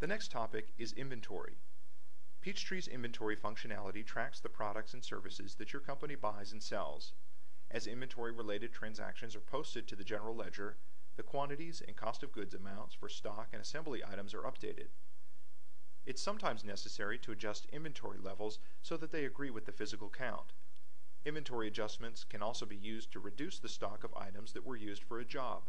The next topic is inventory. Peachtree's inventory functionality tracks the products and services that your company buys and sells. As inventory-related transactions are posted to the general ledger, the quantities and cost of goods amounts for stock and assembly items are updated. It's sometimes necessary to adjust inventory levels so that they agree with the physical count. Inventory adjustments can also be used to reduce the stock of items that were used for a job.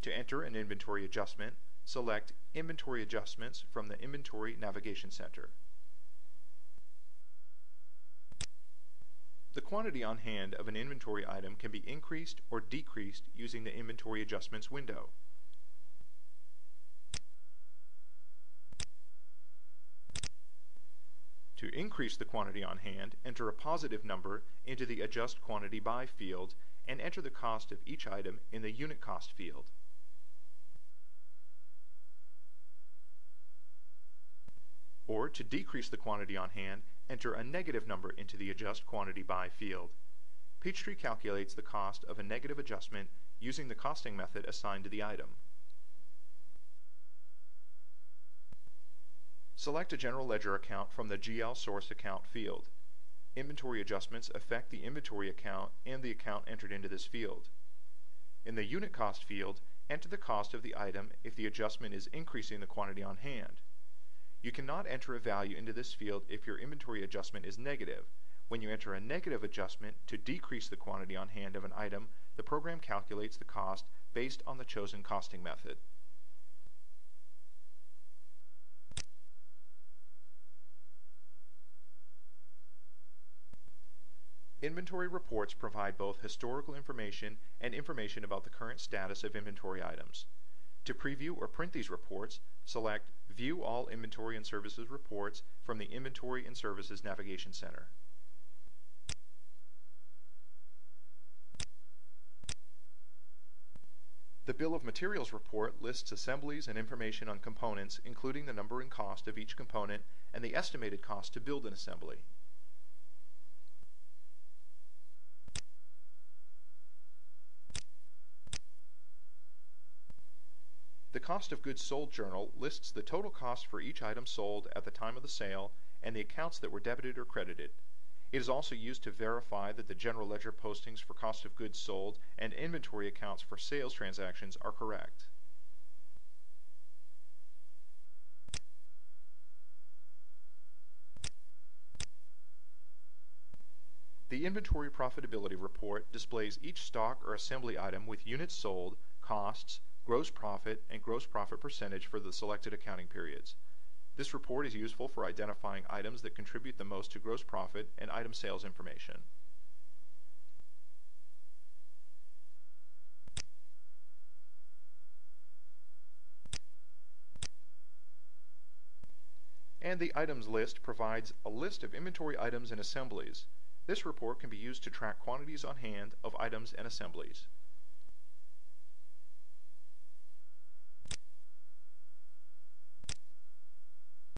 To enter an inventory adjustment, select Inventory Adjustments from the Inventory Navigation Center. The quantity on hand of an inventory item can be increased or decreased using the Inventory Adjustments window. To increase the quantity on hand, enter a positive number into the Adjust Quantity By field and enter the cost of each item in the Unit Cost field. Or to decrease the quantity on hand, enter a negative number into the Adjust Quantity By field. Peachtree calculates the cost of a negative adjustment using the costing method assigned to the item. Select a general ledger account from the GL Source Account field. Inventory adjustments affect the inventory account and the account entered into this field. In the Unit Cost field, enter the cost of the item if the adjustment is increasing the quantity on hand. You cannot enter a value into this field if your inventory adjustment is negative. When you enter a negative adjustment to decrease the quantity on hand of an item, the program calculates the cost based on the chosen costing method. Inventory reports provide both historical information and information about the current status of inventory items. To preview or print these reports, select View All Inventory and Services Reports from the Inventory and Services Navigation Center. The Bill of Materials report lists assemblies and information on components including the number and cost of each component and the estimated cost to build an assembly. The Cost of Goods Sold journal lists the total cost for each item sold at the time of the sale and the accounts that were debited or credited. It is also used to verify that the general ledger postings for cost of goods sold and inventory accounts for sales transactions are correct. The Inventory Profitability Report displays each stock or assembly item with units sold, costs, gross profit, and gross profit percentage for the selected accounting periods. This report is useful for identifying items that contribute the most to gross profit and item sales information. And the items list provides a list of inventory items and assemblies. This report can be used to track quantities on hand of items and assemblies.